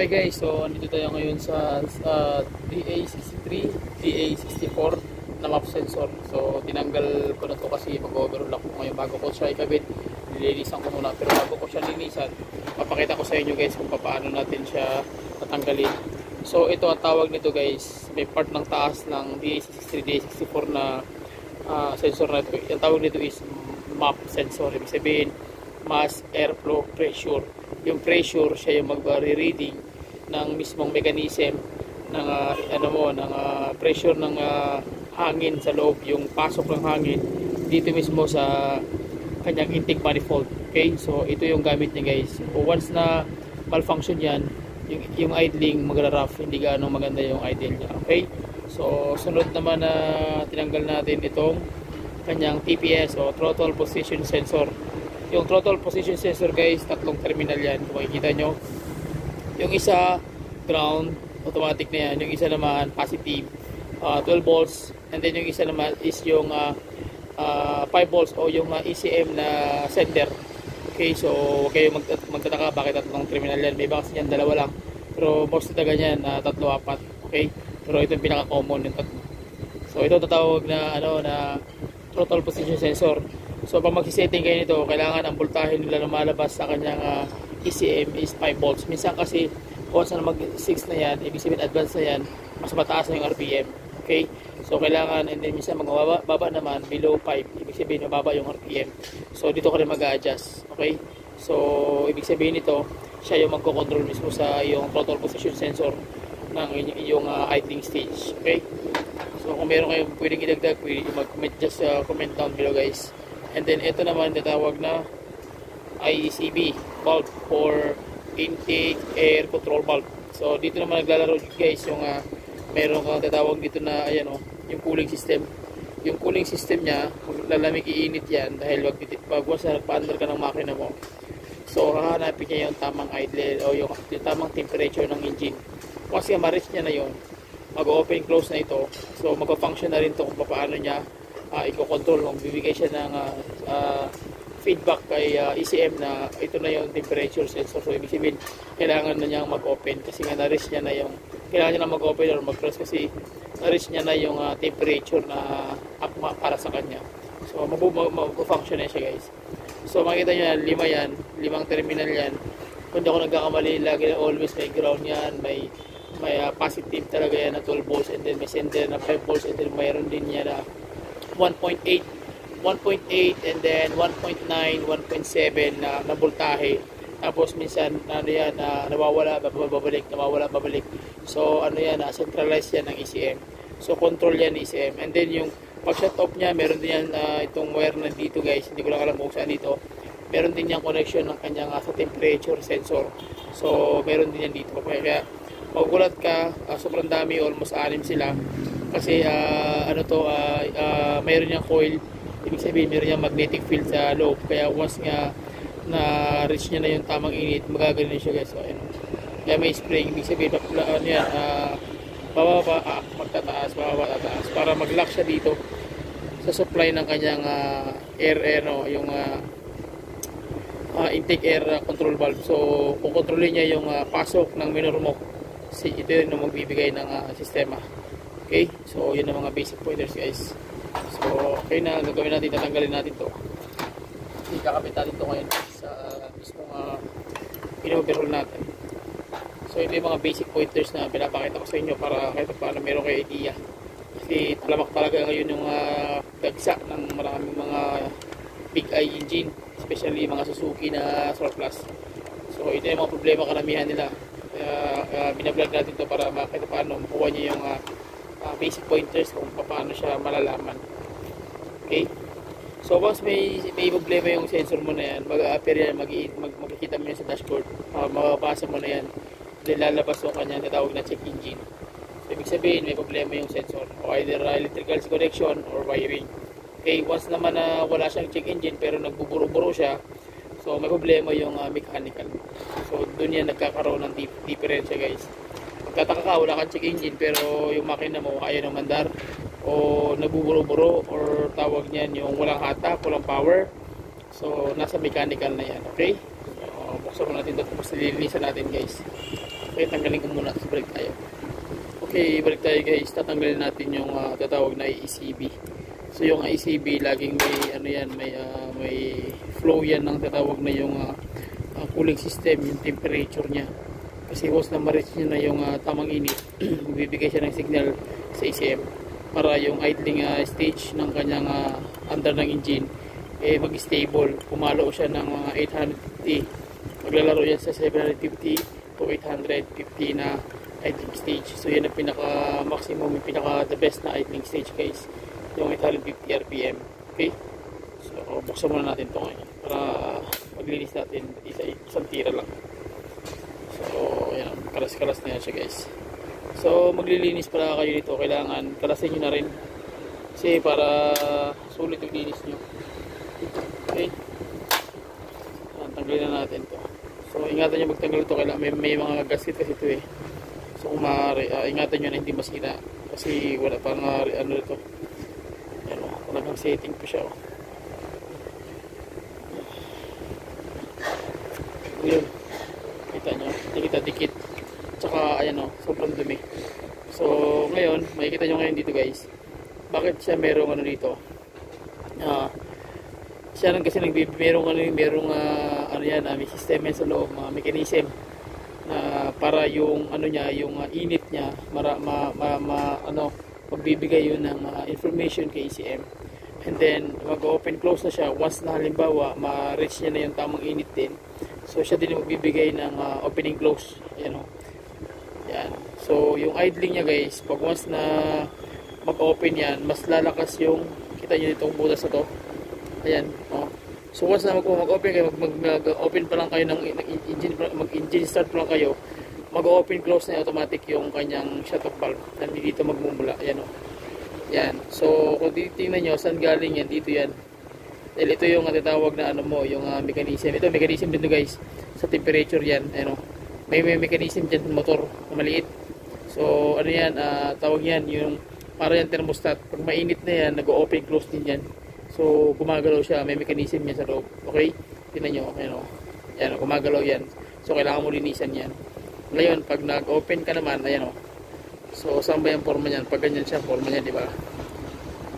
Okay guys, so andito tayo ngayon sa uh, DA63, DA64 na map sensor. So tinanggal ko na to kasi mag-overall ako ngayon bago ko siya ikabit. Nililisan ko muna pero bago ko siya linisan, papakita ko sa inyo guys kung paano natin siya tatanggalin. So ito ang tawag nito guys, may part ng taas ng DA63, DA64 na uh, sensor na ito. Ang tawag nito is map sensor. Ibig sabihin, mass airflow pressure yung pressure siya yung magre-reading ng mismong mechanism ng uh, ano mo ng uh, pressure ng uh, hangin sa loob yung pasok ng hangin dito mismo sa kanyang intake manifold. Okay? So ito yung gamit niya guys. So, once na malfunction yan yung, yung idling magra-rough hindi gaano maganda yung idle niya. Okay? So sunod naman na tinanggal natin itong kanyang TPS o throttle position sensor. Yung throttle position sensor guys, tatlong terminal yan. Kung makikita nyo. Yung isa, ground, automatic na yan. Yung isa naman, positive, uh, 12 volts. And then yung isa naman is yung uh, uh, 5 volts o yung uh, ECM na sender. Okay, so huwag kayo mag magtataka bakit tatlong terminal yan. May iba kasi yan, dalawa lang. Pero most na ganyan, uh, tatlo, apat. Okay, pero ito yung pinaka-common yung tatlo. So ito tatawag na ano na throttle position sensor. So pag mag-setting kayo nito, kailangan ang voltahe nila lumalabas sa kanyang uh, ECM is 5 volts. Minsan kasi once na mag-6 na yan, ibig sabihin advance na yan, mas mataas na yung RPM. Okay? So kailangan, and then minsan magbaba baba naman, below 5, ibig sabihin mababa yung RPM. So dito ka rin mag-adjust. Okay? So ibig sabihin nito, siya yung magko-control mismo sa yung throttle position sensor ng iyong uh, idling stage. Okay? So kung meron kayong pwedeng idagdag, pwede mag-comment just uh, comment down below guys. And then ito naman tatawag na IECB valve for intake air control valve. So dito naman naglalaro guys yung uh, meron kang tatawag dito na ayan oh, yung cooling system. Yung cooling system niya, lalamig iinit yan dahil wag pag once na nagpa-under ka ng makina mo. So hahanapin niya yung tamang idle o yung, yung tamang temperature ng engine. Once ma-reach niya na yon, mag-open close na ito. So magpa-function na rin to kung paano niya uh, i-control kung bibigay siya ng uh, uh, feedback kay uh, ECM na ito na yung temperature sensor. So, ibig sabihin, kailangan na niyang mag-open kasi nga na-reach niya na yung, kailangan niya na mag-open or mag-close kasi na-reach niya na yung uh, temperature na akma para sa kanya. So, mag-function na siya guys. So, makita niyo yan, lima yan, limang terminal yan. Kung ako nagkakamali, lagi na always may ground yan, may may uh, positive talaga yan na 12 volts and then may sender na 5 volts and then mayroon din yan na 1.8 1.8 and then 1.9 1.7 na, na voltahe. Tapos minsan ano yan na nawawala babalik nawawala babalik. So ano yan na centralized yan ng ECM so control yan ng ECM and then yung pag shut off niya meron din yan uh, itong wire na dito guys hindi ko lang alam kung saan dito. Meron din yung connection ng kanyang uh, sa temperature sensor. So meron din yan dito. Kaya magugulat ka uh, sobrang dami almost anim sila kasi uh, ano to uh, uh, mayroon niyang coil. Ibig sabihin mayroon niyang magnetic field sa loob. Kaya once nga na reach niya na yung tamang init magagaling siya guys. So, ayun. kaya may spring ibig sabihin ano yan uh, bababa ah, magtataas bababa tataas. Para mag-lock siya dito sa supply ng kanyang uh, air ano yung uh, uh, intake air control valve. So kung kontrolin niya yung uh, pasok ng minor mo. Si ito yung magbibigay ng uh, sistema Okay? So, yun ang mga basic pointers guys. So, okay na. Gagawin natin. Tatanggalin natin to. Ikakabit natin to ngayon sa mismong uh, pinoverall natin. So, ito yung mga basic pointers na pinapakita ko sa inyo para kahit paano meron kayo idea. Kasi talamak talaga ngayon yung uh, dagsa ng maraming mga big eye engine. Especially mga Suzuki na surplus. So, ito yung mga problema karamihan nila. Kaya uh, binablog natin to para makita paano makuha nyo yung uh, uh, basic pointers kung paano siya malalaman. Okay? So once may may problema yung sensor mo na yan, mag-appear yan, mag, mag makikita mo yan sa dashboard, uh, mababasa mo na yan, then lalabas yung kanya natawag na check engine. So, ibig sabihin may problema yung sensor o either electrical connection or wiring. Okay, once naman na uh, wala siyang check engine pero nagbuburo-buro siya, so may problema yung uh, mechanical. So doon yan nagkakaroon ng difference guys magtataka ka wala kang check engine pero yung makina mo ayaw ng mandar o nabuburo-buro or tawag niyan yung walang hatak, walang power so nasa mechanical na yan okay so, buksan mo natin ito tapos nililinisan natin guys okay tanggalin ko muna. So, balik tayo. Okay, balik tayo guys. Tatanggalin natin yung uh, tatawag na ECB. So yung ECB laging may ano yan, may uh, may flow yan ng tatawag na yung uh, cooling system, yung temperature niya. Kasi once na ma-reach niya na yung uh, tamang init, magbibigay siya ng signal sa ECM para yung idling uh, stage ng kanyang uh, under ng engine eh mag-stable. Pumalo siya ng mga uh, 850. Maglalaro yan sa 750 to 850 na idling stage. So yan ang pinaka maximum, yung pinaka the best na idling stage guys. Yung 850 RPM. Okay? So buksan muna natin ito ngayon para maglinis natin isa isang tira lang. Kalas-kalas na yan siya guys. So maglilinis pala kayo nito, kailangan kalasin nyo na rin. Kasi para sulit yung linis nyo. Okay? Tanggalin na natin to. So ingatan nyo magtanggal ito, kailangan may, may mga gasket kasi ito eh. So kung uh, ingatan nyo na hindi masira. Kasi wala pang uh, ano ito. Yan o, oh, talagang setting po siya. Oh. Yun. Kita nyo, hindi kita dikit. Tsaka ayan o, oh, sobrang dumi. So ngayon, makikita nyo ngayon dito guys. Bakit siya merong ano dito? Ah, uh, siya lang kasi nagbibigay merong ano merong uh, ano yan, uh, may system sa loob, mga mechanism uh, para yung ano niya, yung uh, init niya, mara, ma, ma, ma, ano, magbibigay yun ng uh, information kay ECM. And then, mag-open close na siya. Once na halimbawa, ma-reach niya na yung tamang init din. So, siya din magbibigay ng uh, opening close. Yan o. So, yung idling niya guys, pag once na mag-open yan, mas lalakas yung, kita nyo itong butas na to. Ayan. O. So once na mag-open kayo, mag-open pa lang kayo ng engine, mag-engine start pa lang kayo, mag-open close na automatic yung kanyang shut-off valve. Hindi dito magmumula. Ayan o. Yan. So kung titingnan nyo, saan galing yan? Dito yan. Dahil ito yung natatawag na ano mo, yung uh, mechanism. Ito mechanism din to guys. Sa temperature yan. Ano. May, may mechanism dyan motor maliit. So ano yan, uh, tawag yan yung para yan thermostat. Pag mainit na yan, nag-open close din yan. So, gumagalaw siya. May mechanism yan sa loob. Okay? Tinan nyo. Ayan o. Ayan o. Gumagalaw yan. So, kailangan mo linisan yan. Ngayon, pag nag-open ka naman, ayan o. So, saan ba yung forma niyan? Pag ganyan siya, forma niya, di ba?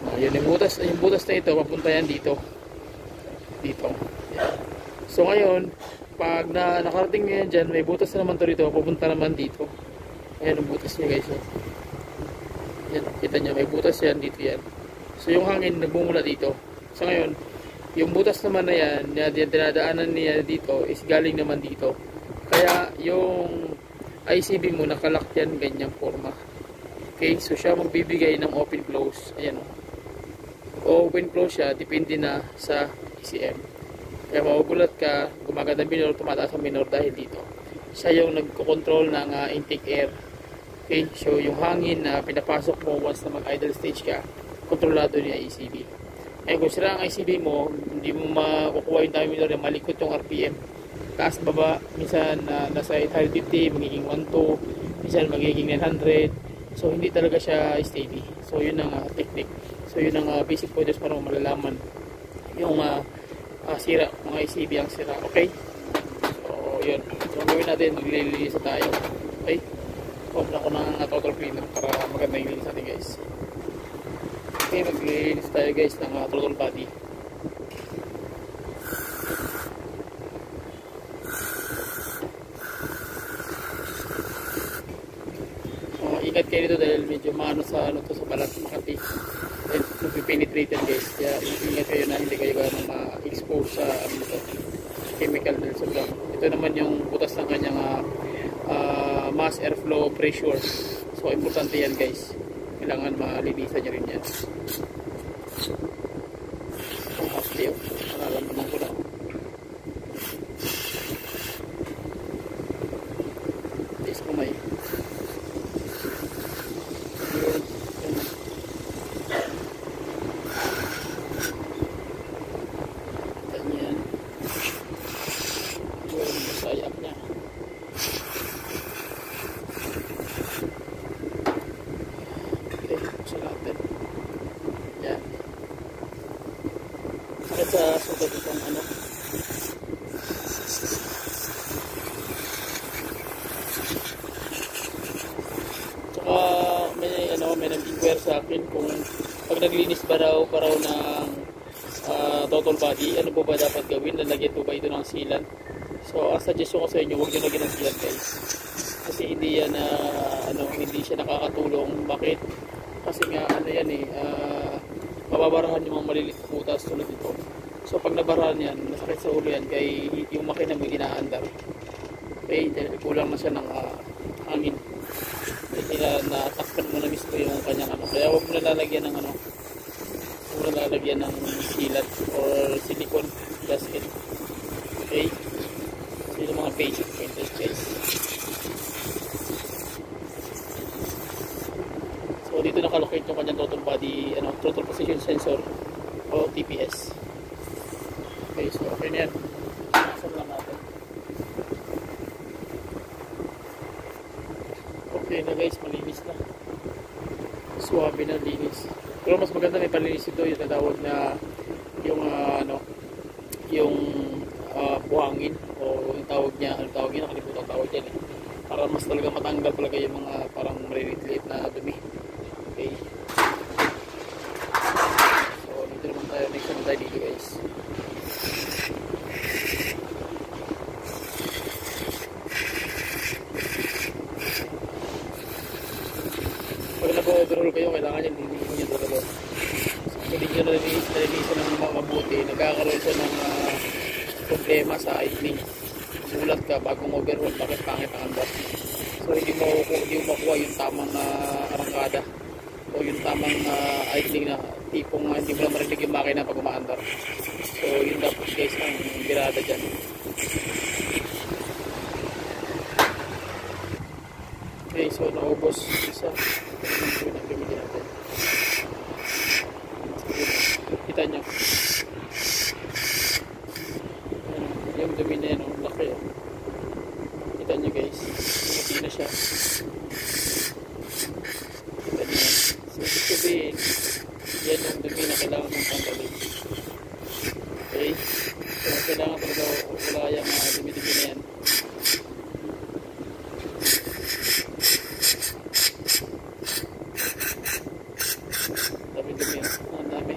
Uh, yun, yung butas, yung butas na ito, papunta yan dito. Dito. Ayan. So, ngayon, pag na, nakarating nyo yan dyan, may butas na naman to rito, papunta naman dito. Ayan ang butas niya, guys. Oh. Yan, kita nyo, may butas yan, dito yan. So yung hangin nagmumula dito. So ngayon, yung butas naman na yan, na dinadaanan niya dito is galing naman dito. Kaya yung ICB mo nakalak yan ganyang forma. Okay, so siya magbibigay ng open close. Ayan o. Oh. Open close siya, depende na sa ECM. Kaya magugulat ka, gumaganda minor, tumataas ang minor dahil dito. Siya yung nagko-control ng uh, intake air. Okay, so yung hangin na pinapasok mo once na mag-idle stage ka, kontrolado niya ICB. Eh kung sira ang ICB mo, hindi mo makukuha yung timing na malikot yung RPM. Taas baba, minsan uh, nasa 850, magiging 12, minsan magiging 900. So hindi talaga siya steady. So yun ang uh, technique. So yun ang uh, basic pointers para malalaman yung uh, uh, sira, mga ICB ang sira. Okay? So yun. So gawin natin, maglilinis tayo. Okay? Off na ko ng uh, total cleaner para maganda yung linis natin guys. Okay, maglilinis tayo guys ng uh, throttle body. Uh, ingat kayo dito dahil medyo maano sa ano to sa balat makati. Dahil penetrated guys. Kaya ingat kayo na hindi kayo ma-expose sa ano to, chemical sobrang. Ito naman yung butas ng kanyang uh, mass airflow pressure. So importante yan guys kailangan malinisan nyo rin yan ang hapli oh nararamdaman ko na is kumay sa sugat itong ano nag-inquire sa akin kung pag naglinis ba daw pa raw ng ah, total body, ano po ba dapat gawin? Lalagyan po ba ito ng sealant? So, ang suggestion ko sa inyo, huwag nyo lagyan ng sealant guys. Kasi hindi yan na, ano, hindi siya nakakatulong. Bakit? Kasi nga, ano yan eh, ah, mababarahan yung mga maliliit na butas tulad ito. So, pag nabarahan yan, masakit sa ulo yan, kay yung makina mo inaandar. Okay, dahil kulang na siya ng ah, hangin. Na natakpan mo na mismo yung kanyang ano. Kaya huwag mo na lalagyan ng ano, huwag mo na lalagyan ng silat or silicone gasket. Okay? So, yung mga basic pointers guys. So, dito nakalocate yung kanyang total body, ano, total position sensor o TPS. Okay, so okay na yan. Natin. Okay na guys, malinis na. Suwabe na linis. Pero mas maganda may palinis ito yung tatawag na yung ah, ano yung ah, buhangin o yung tawag niya, ano tawag niya, nakalimutan tawag niya eh. Para mas talaga matanggal talaga yung mga parang maliliit na dumi. Okay. So dito naman tayo, next naman tayo dito guys. pag nag-overall kayo, kailangan yan linisin nyo talaga. So, kung hindi nyo nalinis, nalinisin ng mga mabuti, nagkakaroon siya ng ah, problema sa idling. Mulat ka bagong overhaul, bakit pangit ang andar. So hindi mo, hindi mo makuha yung tamang ah, arangkada o yung tamang ah, idling na tipong ah, hindi mo na marinig yung makina pag umaandar. So yun dapat guys ang birada dyan. Okay, so naubos isa. Ito yung gamitin natin. Kita nyo. Ayan, yung dumi na yan, oh, laki oh. Kita nyo guys, hindi na siya. Kita nyo yan. So, ibig sabihin, yan yung dumi na kailangan mong tanggalin. Okay? So, kailangan talaga wala yung uh, dumi-dumi na yan. Dami-dumi yan. Ang dami.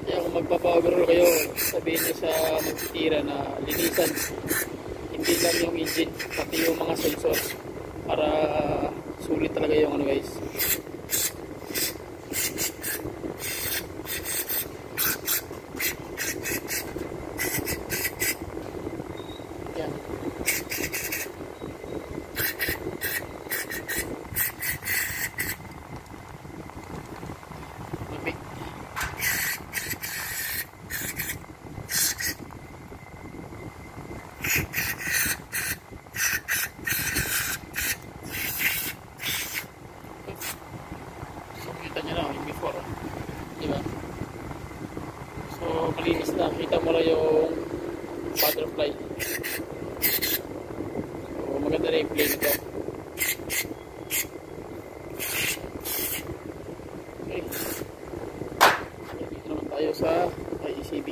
Kaya kung magpapa-overhaul kayo, sabihin niyo sa magtitira na linisan. Hindi lang yung engine, pati yung mga sensors para sulit talaga yung ano guys. Yan. Lamig. So, kita nyo na yung before. oh. Di ba? So, malinis na yung butterfly. So, maganda na yung play nito. Okay. Dito naman tayo sa IECB.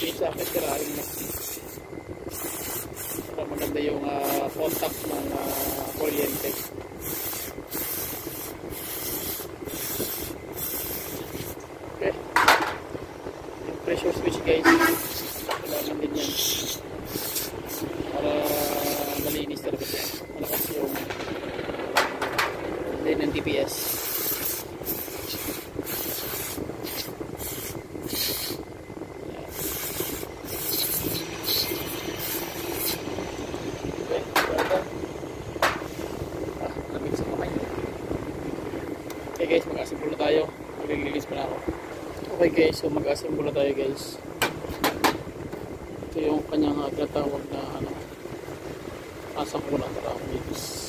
Okay, sa akin kirahin mo. Para maganda yung ah, contact ng ah, kuryente. Okay. Yung pressure switch guys. Kailangan din yan. Para malinis talaga siya. Malakas yung din ng DPS. Okay, bata. Ah, lamig sa kamay. Okay guys, mag-assemble na tayo. Maglililis pa na ako. Okay guys, so mag-assemble na tayo guys. Ito yung kanyang uh, tinatawag na ano, Asan ko na para umibis.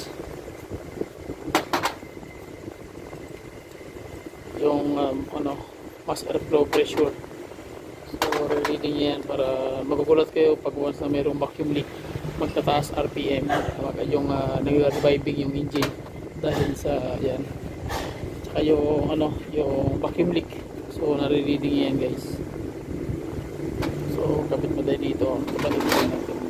Yung um, ano, mass pressure. So, reading yan para magugulat kayo pag once na mayroong vacuum leak magtataas RPM mag yung uh, nag-reviving yung engine dahil sa yan. Tsaka yung ano yung vacuum leak. So nare-reading yan guys. So kapit mo dahil dito. Kapatid mo natin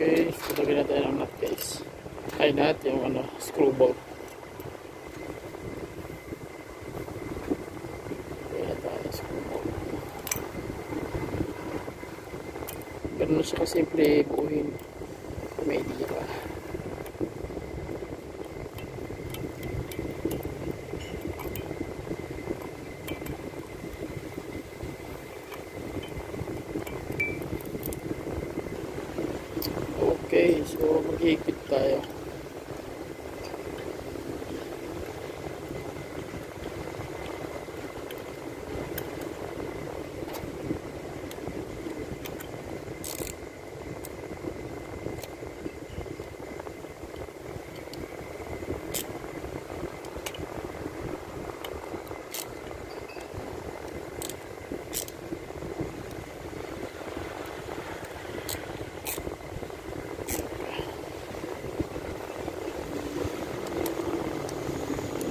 Okay, so lagyan natin ang nut guys. Ay nut, yung ano, screw ball. Lagyan natin ang screw ball. Ganun siya kasimple buuhin. Kung may idea ka. Okay, so maghihigpit tayo.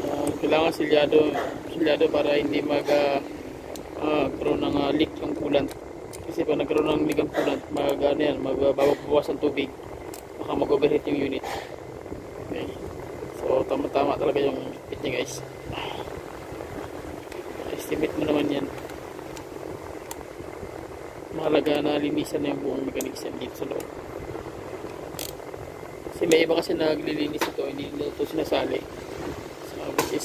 Ah, kailangan silyado silyado para hindi mag uh, uh, karoon ng ah, leak yung coolant kasi pag nagkaroon ng leak ang coolant mag ano yan magbabawas ang tubig. Baka mag overheat yung unit. Okay. So tama tama talaga yung fit niya guys. Estimate mo naman yan. Mahalaga na linisan na yung buong mechanics yan dito sa loob. Kasi may iba kasi naglilinis ito hindi nila ito sinasali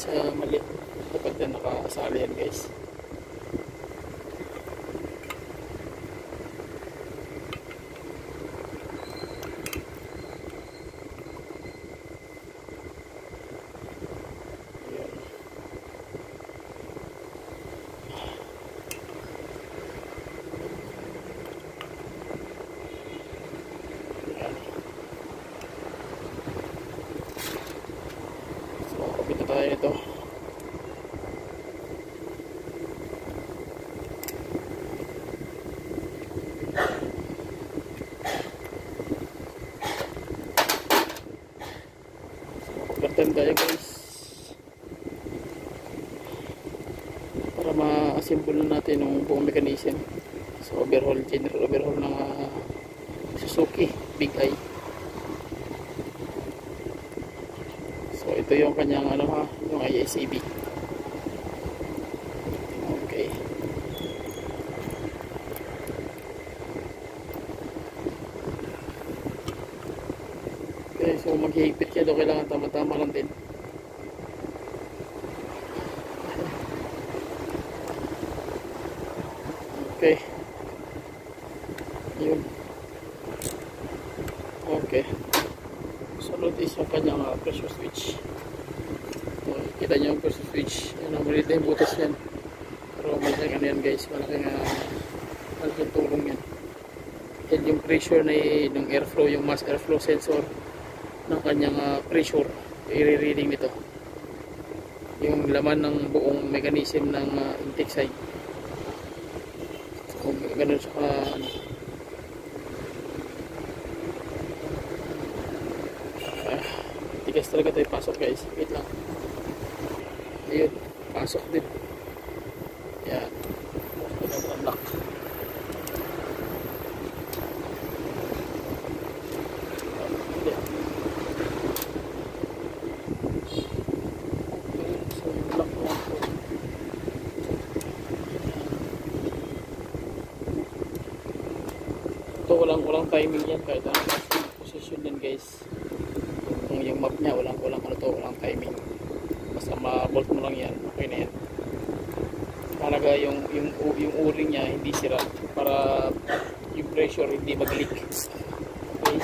Uh, mali kapag na nakasali yan guys. Ayan. Ayan. So, kapit na tayo nito. Kapatan tayo guys. Para ma-assemble na natin yung buong mechanism. So, overhaul, general overhaul ng ah, Suzuki Big Eye. So ito yung kanyang ano ha, yung ISAB. Okay. Okay, so maghihigpit kayo doon kailangan tama-tama lang din. Okay. Yun. Okay. Sunod is yung kanyang uh, pressure switch. So, kita nyo yung pressure switch. Yan ang maliit na yung butas yan. Pero malaking ano yan guys. Malaking, uh, malaking tulong yan. Yan yung pressure na y- ng airflow, yung mass airflow sensor ng kanyang uh, pressure. I-reading nito. Yung laman ng buong mechanism ng uh, intake side. Ganun ka, ano, tigas talaga tayo pasok guys. Wait lang. Ayun pasok din to walang walang timing yan. Kahit ang position yan guys. Kung yung map nya walang walang ano to walang timing. Basta ma-bolt mo lang yan. Okay na yan. Talaga yung yung yung uling niya hindi sira. Para yung pressure hindi mag-leak. Okay.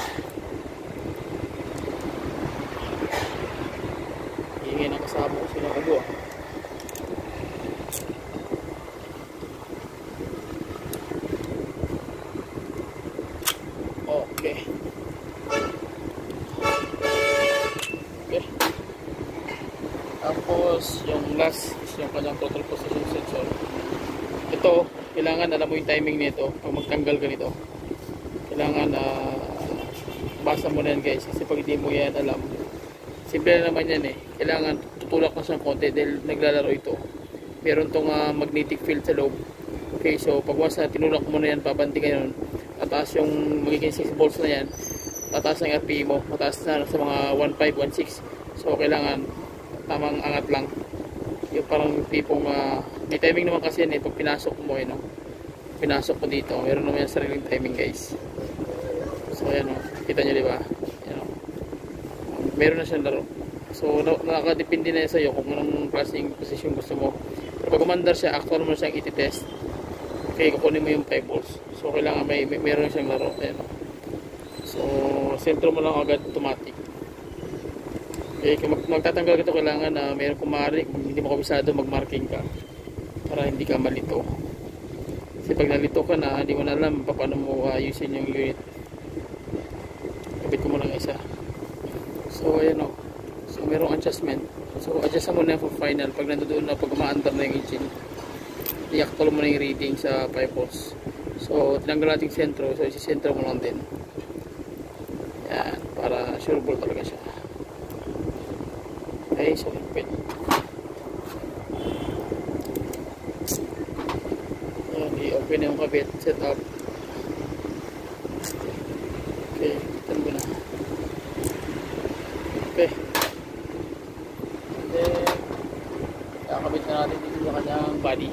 Hingin ang kasama ko sila kagawa mo yung timing nito pag magtanggal ganito. Kailangan na basa mo na yan guys kasi pag hindi mo yan alam simple na naman yan eh. Kailangan tutulak mo siyang konti dahil naglalaro ito. Meron tong ah, magnetic field sa loob. Okay so pag once na tinulak mo na yan pabanti ganyan tataas yung magiging 6 volts na yan tataas ang RPM mo mataas na sa mga 1516 so kailangan tamang angat lang. Yung parang tipong ah, may timing naman kasi yan eh pag pinasok mo eh no pinasok ko dito. Meron naman yung sariling timing guys. So ayan o kita nyo diba ayan o meron na siyang laro. So na nakadepende na yan sa'yo kung anong klaseng posisyon gusto mo. Pero pag umandar siya actual mo siyang iti-test. Okay kukunin mo yung 5 volts so kailangan may, may meron siyang laro. Ayan o so sentro mo lang agad automatic. Okay kung mag, magtatanggal ka ito kailangan na meron kumari kung hindi mo kabisado mag-marking ka para hindi ka malito pag nalito ka na hindi mo na alam pa paano mo ayusin yung unit. Kapit ko lang isa. So ayan o. So merong adjustment. So adjust mo na for final. Pag nandoon na pag umaandar na yung engine i-actual mo na yung reading sa 5 volts so tinanggal natin sentro. So isi-sentro mo lang din. Yan. Para sure ball talaga siya. Okay so higpit i-open na yung kabit set okay itan na okay. And then kakabit na natin dito sa kanyang body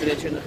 причинах.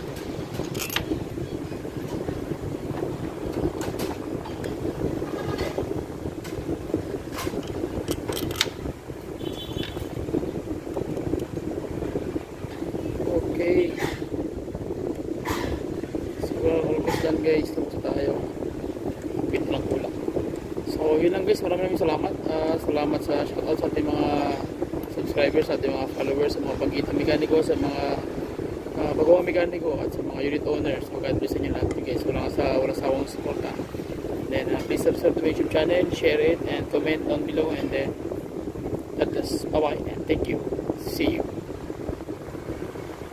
Unit owners. God bless inyo lahat guys. Walang sa walang sawang suporta. Then, uh, please subscribe to my YouTube channel, share it, and comment down below. And then,